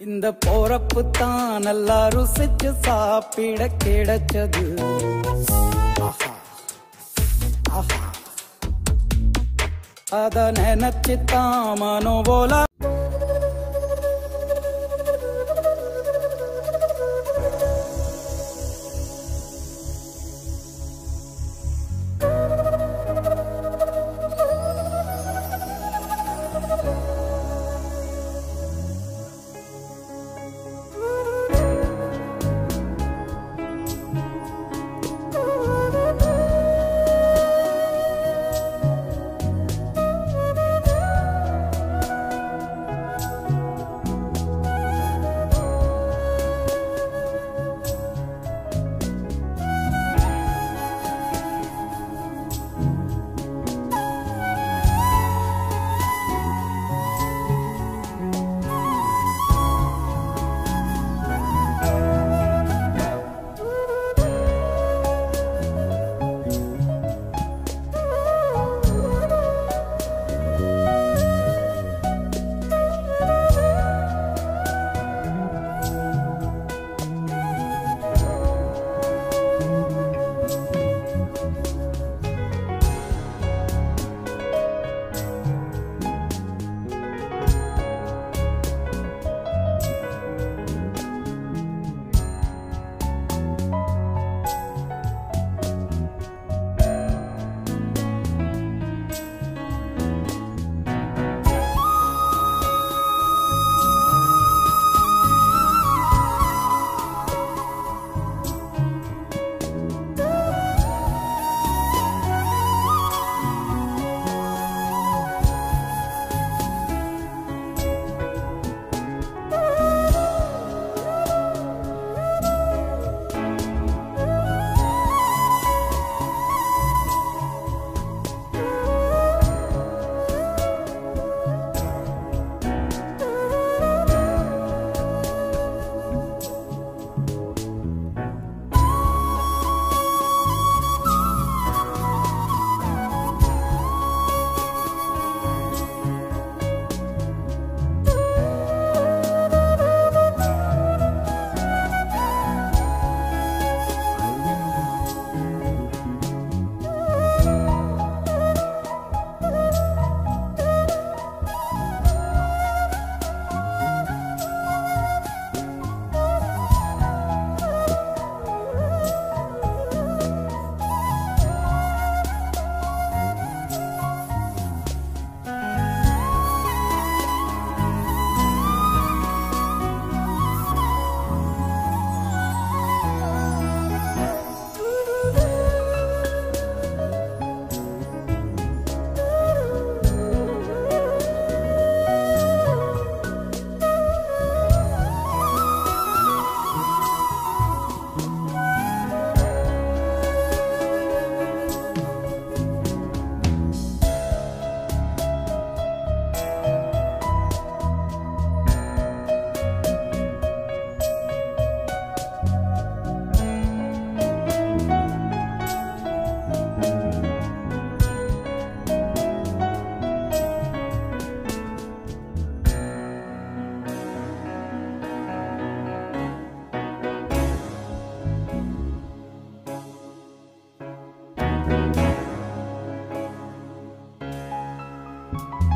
இந்த போறப்பு தான் நல்லா ருசிச்சு சாப்பிட கிடைச்சது. அத நினைச்சு தான் மனோ போல Bye.